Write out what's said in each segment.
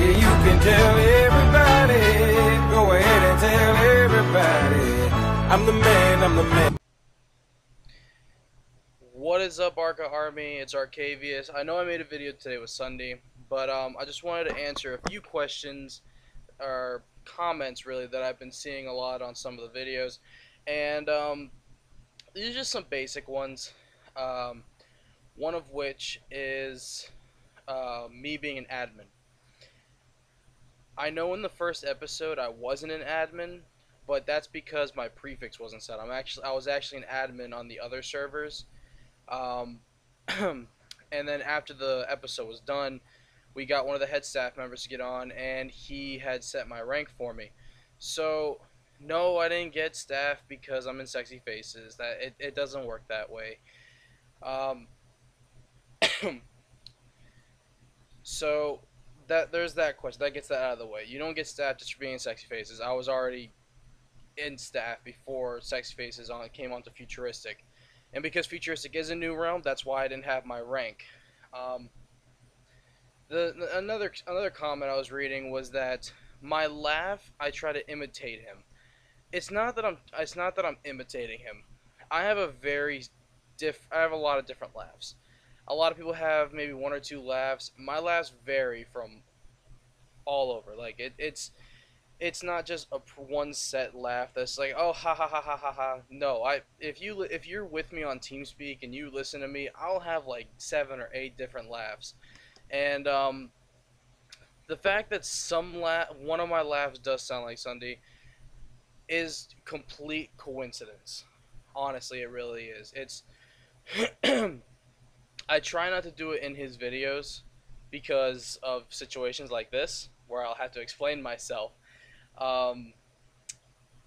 Yeah, you can tell everybody. Go ahead and tell everybody. I'm the man, I'm the man. What is up, Arca Army? It's Arcaviouse. I know I made a video today with SSundee, but um, I just wanted to answer a few questions or comments, really, that I've been seeing a lot on some of the videos. And um, these are just some basic ones. Um, one of which is uh, me being an admin. I know in the first episode I wasn't an admin, but that's because my prefix wasn't set. I'm actually I was actually an admin on the other servers. Um, and then after the episode was done, we got one of the head staff members to get on, and he had set my rank for me. So no, I didn't get staff because I'm in sexy faces. That it, it doesn't work that way. Um, so that there's that question. That gets that out of the way. You don't get staff just for being sexy faces. I was already in staff before sexy faces on came onto futuristic, and because futuristic is a new realm, that's why I didn't have my rank. Um, the, the another another comment I was reading was that my laugh I try to imitate him. It's not that I'm it's not that I'm imitating him. I have a very diff I have a lot of different laughs. A lot of people have maybe one or two laughs. My laughs vary from all over. Like it, it's it's not just a one set laugh that's like oh ha ha ha ha ha ha. No, I if you if you're with me on TeamSpeak and you listen to me, I'll have like seven or eight different laughs, and um, the fact that some la- one of my laughs does sound like SSundee is complete coincidence. Honestly, it really is. It's I try not to do it in his videos because of situations like this where I'll have to explain myself. Um,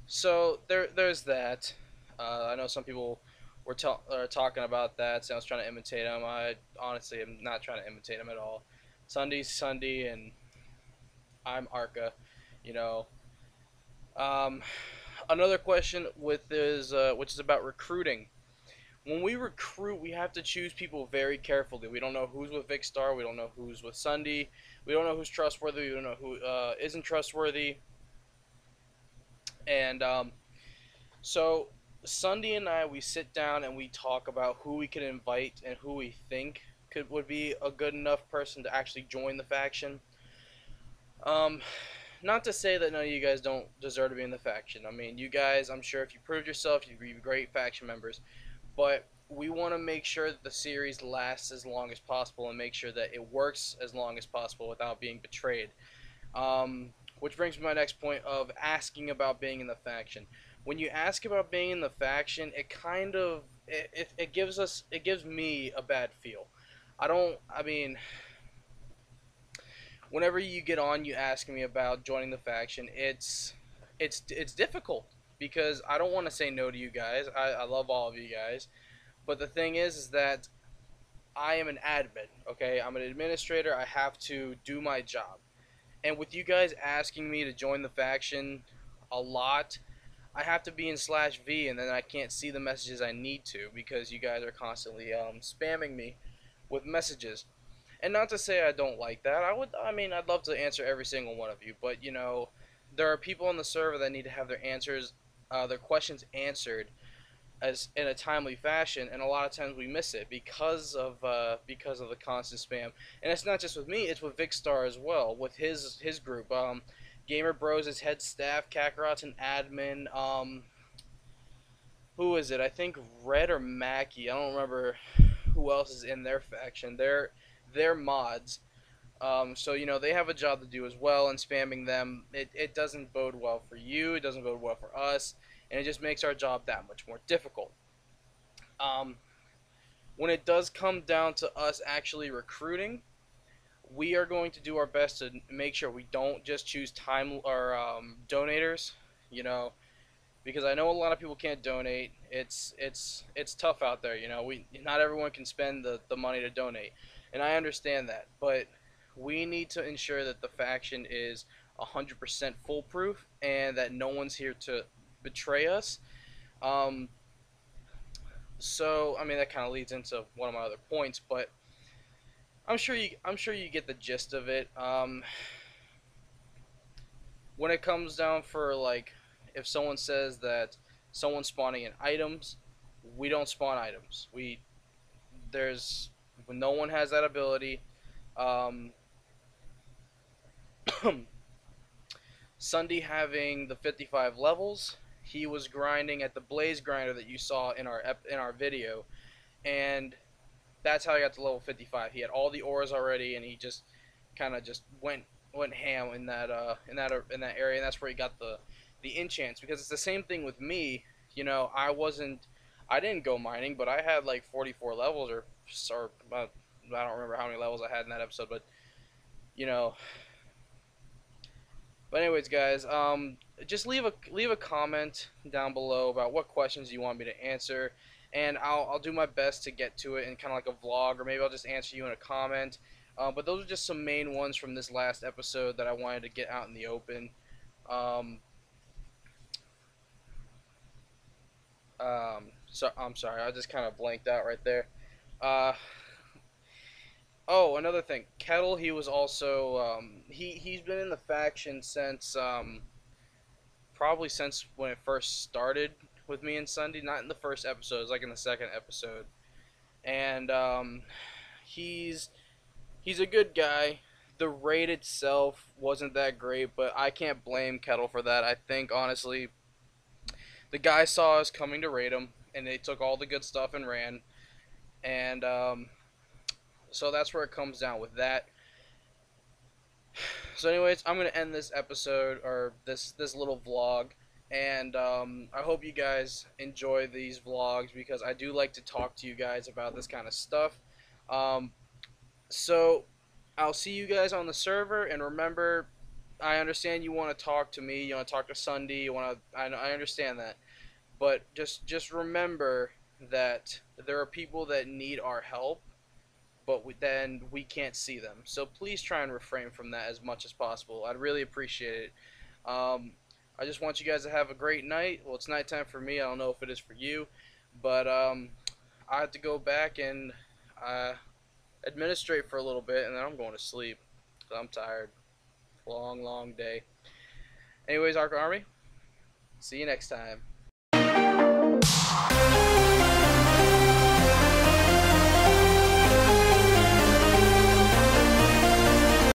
so there, there's that. Uh, I know some people were ta- are talking about that. So I was trying to imitate him. I honestly am not trying to imitate him at all. SSundee's SSundee, and I'm Arca. You know. Um, another question with is uh, which is about recruiting when we recruit, we have to choose people very carefully. We don't know who's with Vic Star. We don't know who's with SSundee. We don't know who's trustworthy. We don't know who uh, not trustworthy. And um, so SSundee and I, we sit down and we talk about who we can invite and who we think could would be a good enough person to actually join the faction. Um, not to say that none of you guys don't deserve to be in the faction. I mean, you guys, I'm sure if you proved yourself, you'd be great faction members but we want to make sure that the series lasts as long as possible and make sure that it works as long as possible without being betrayed. Um, which brings me to my next point of asking about being in the faction. When you ask about being in the faction, it kind of it, it, it gives us it gives me a bad feel. I don't I mean whenever you get on you ask me about joining the faction, it's it's it's difficult because I don't want to say no to you guys. I, I love all of you guys. But the thing is, is that I am an admin, okay? I'm an administrator. I have to do my job. And with you guys asking me to join the faction a lot, I have to be in slash V and then I can't see the messages I need to because you guys are constantly um, spamming me with messages. And not to say I don't like that. I would I mean I'd love to answer every single one of you, but you know, there are people on the server that need to have their answers uh, their questions answered as in a timely fashion, and a lot of times we miss it because of uh, because of the constant spam. And it's not just with me; it's with Vicstar as well, with his his group. Um, Gamer Bros is head staff, Kakarot's an admin. Um, who is it? I think Red or Mackie. I don't remember who else is in their faction. They're mods. Um, so you know they have a job to do as well, and spamming them it, it doesn't bode well for you. It doesn't bode well for us, and it just makes our job that much more difficult. Um, when it does come down to us actually recruiting, we are going to do our best to make sure we don't just choose time or um, donators. You know, because I know a lot of people can't donate. It's it's it's tough out there. You know, we not everyone can spend the, the money to donate, and I understand that, but we need to ensure that the faction is 100% foolproof and that no one's here to betray us. Um, so, I mean, that kind of leads into one of my other points, but I'm sure you, I'm sure you get the gist of it. Um, when it comes down for like if someone says that someone's spawning in items, we don't spawn items. We there's no one has that ability. Um, SSundee having the 55 levels, he was grinding at the blaze grinder that you saw in our in our video, and that's how he got to level 55. He had all the ores already, and he just kind of just went went ham in that uh in that in that area, and that's where he got the the enchants because it's the same thing with me. You know, I wasn't I didn't go mining, but I had like 44 levels or or uh, I don't remember how many levels I had in that episode, but you know. But anyways, guys, um, just leave a leave a comment down below about what questions you want me to answer, and I'll I'll do my best to get to it in kind of like a vlog, or maybe I'll just answer you in a comment. Uh, but those are just some main ones from this last episode that I wanted to get out in the open. Um, um, so I'm sorry, I just kind of blanked out right there. Uh, oh, another thing, Kettle. He was also um, he he's been in the faction since um, probably since when it first started with me and SSundee. Not in the first episode, it was like in the second episode, and um, he's he's a good guy. The raid itself wasn't that great, but I can't blame Kettle for that. I think honestly, the guy saw us coming to raid him, and they took all the good stuff and ran. And um, so that's where it comes down with that. So, anyways, I'm gonna end this episode or this this little vlog, and um, I hope you guys enjoy these vlogs because I do like to talk to you guys about this kind of stuff. Um, so, I'll see you guys on the server, and remember, I understand you want to talk to me, you want to talk to SSundee, you want to. I, I understand that, but just just remember that there are people that need our help, but we, then we can't see them. So please try and refrain from that as much as possible. I'd really appreciate it. Um, I just want you guys to have a great night. Well, it's nighttime for me. I don't know if it is for you, but um, I have to go back and uh, administrate for a little bit, and then I'm going to sleep. I'm tired. Long, long day. Anyways, Ark Army, see you next time.